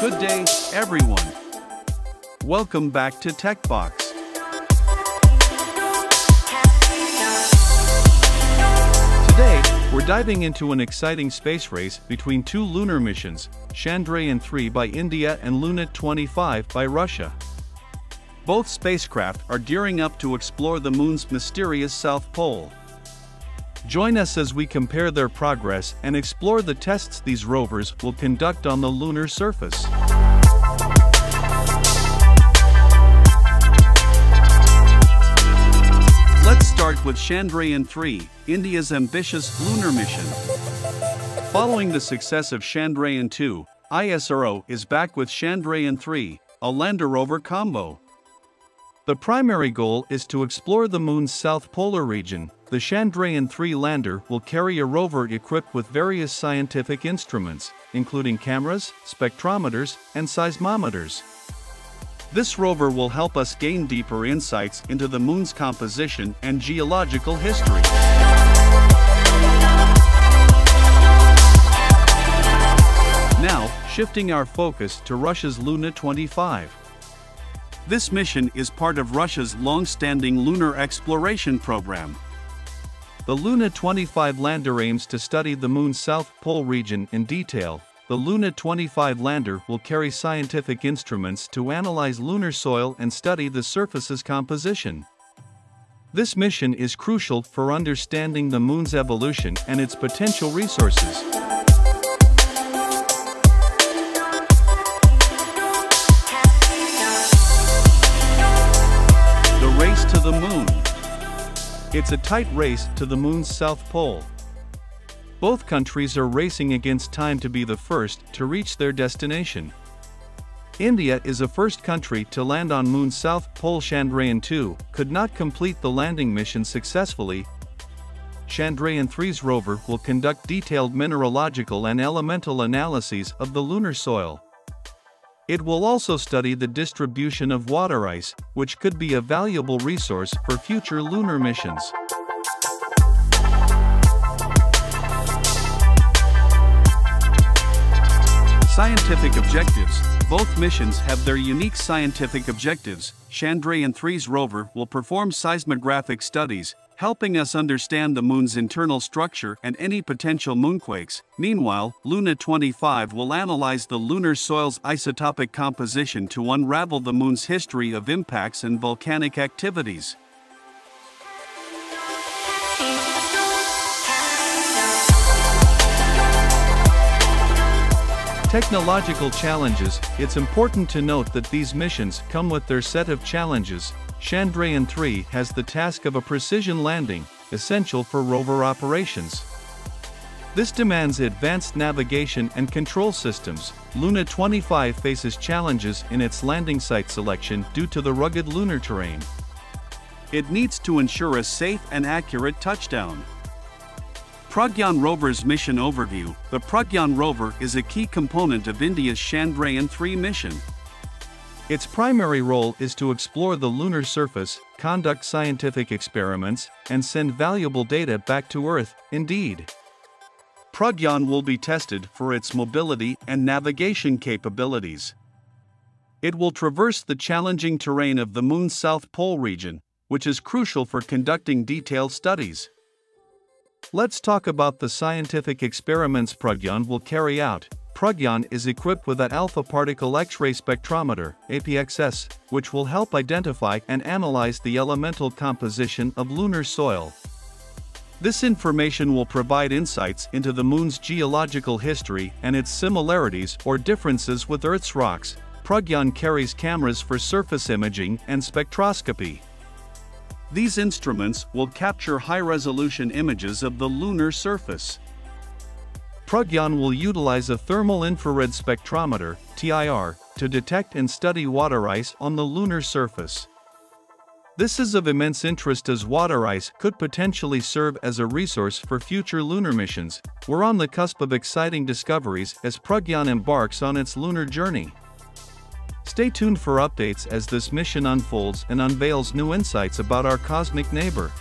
Good day, everyone. Welcome back to TechBox. Today, we're diving into an exciting space race between two lunar missions, Chandrayaan-3 by India and Luna-25 by Russia. Both spacecraft are gearing up to explore the Moon's mysterious South Pole. Join us as we compare their progress and explore the tests these rovers will conduct on the lunar surface. Let's start with Chandrayaan-3, India's ambitious lunar mission. Following the success of Chandrayaan-2, ISRO is back with Chandrayaan-3, a lander rover combo. The primary goal is to explore the Moon's south polar region. The Chandrayaan-3 lander will carry a rover equipped with various scientific instruments, including cameras, spectrometers, and seismometers. This rover will help us gain deeper insights into the Moon's composition and geological history. Now, shifting our focus to Russia's Luna 25. This mission is part of Russia's long-standing lunar exploration program. The Luna 25 lander aims to study the Moon's south pole region in detail. The Luna 25 lander will carry scientific instruments to analyze lunar soil and study the surface's composition. This mission is crucial for understanding the Moon's evolution and its potential resources. The race to the moon. It's a tight race to the moon's south pole. Both countries are racing against time to be the first to reach their destination. India is the first country to land on Moon's South Pole Chandrayaan-2 could not complete the landing mission successfully. Chandrayaan-3's rover will conduct detailed mineralogical and elemental analyses of the lunar soil. It will also study the distribution of water ice, which could be a valuable resource for future lunar missions. Scientific objectives Both missions have their unique scientific objectives. Chandrayaan-3's rover will perform seismographic studies, helping us understand the moon's internal structure and any potential moonquakes. Meanwhile, Luna 25 will analyze the lunar soil's isotopic composition to unravel the moon's history of impacts and volcanic activities. Technological challenges It's important to note that these missions come with their set of challenges. Chandrayaan 3 has the task of a precision landing, essential for rover operations. This demands advanced navigation and control systems. Luna 25 faces challenges in its landing site selection due to the rugged lunar terrain. It needs to ensure a safe and accurate touchdown. Pragyan rover's mission overview The Pragyan rover is a key component of India's Chandrayaan 3 mission. Its primary role is to explore the lunar surface, conduct scientific experiments, and send valuable data back to Earth. Indeed, Pragyan will be tested for its mobility and navigation capabilities. It will traverse the challenging terrain of the Moon's South Pole region, which is crucial for conducting detailed studies. Let's talk about the scientific experiments Pragyan will carry out. Pragyan is equipped with an alpha particle X-ray spectrometer, APXS, which will help identify and analyze the elemental composition of lunar soil. This information will provide insights into the Moon's geological history and its similarities or differences with Earth's rocks. Pragyan carries cameras for surface imaging and spectroscopy. These instruments will capture high-resolution images of the lunar surface. Pragyan will utilize a thermal infrared spectrometer, TIR, to detect and study water ice on the lunar surface. This is of immense interest as water ice could potentially serve as a resource for future lunar missions. We're on the cusp of exciting discoveries as Pragyan embarks on its lunar journey. Stay tuned for updates as this mission unfolds and unveils new insights about our cosmic neighbor.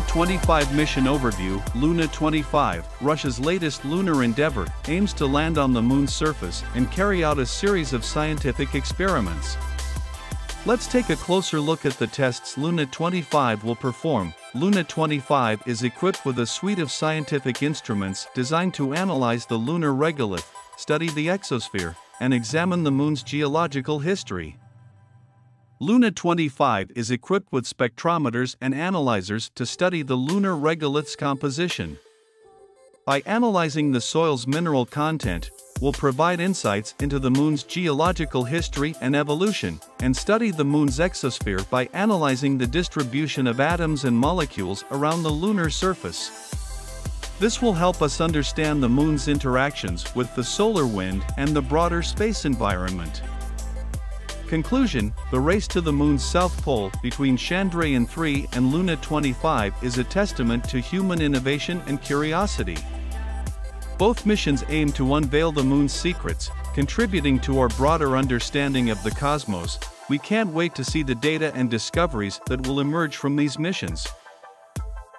25 mission overview Luna 25, Russia's latest lunar endeavor, aims to land on the moon's surface and carry out a series of scientific experiments. Let's take a closer look at the tests Luna 25 will perform. Luna 25 is equipped with a suite of scientific instruments designed to analyze the lunar regolith, study the exosphere, and examine the moon's geological history. Luna 25 is equipped with spectrometers and analyzers to study the lunar regolith's composition. By analyzing the soil's mineral content, we'll provide insights into the moon's geological history and evolution, and study the moon's exosphere by analyzing the distribution of atoms and molecules around the lunar surface. This will help us understand the moon's interactions with the solar wind and the broader space environment. Conclusion The race to the moon's south pole between Chandrayaan 3 and Luna 25 is a testament to human innovation and curiosity. Both missions aim to unveil the moon's secrets, contributing to our broader understanding of the cosmos. We can't wait to see the data and discoveries that will emerge from these missions.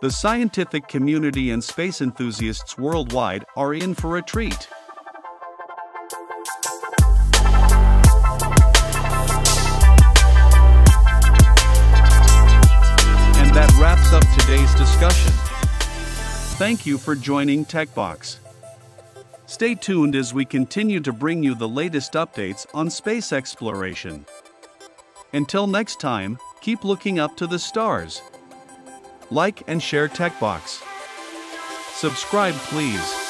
The scientific community and space enthusiasts worldwide are in for a treat. Wraps up today's discussion. Thank you for joining TechBox. Stay tuned as we continue to bring you the latest updates on space exploration. Until next time, keep looking up to the stars. Like and share TechBox. Subscribe please.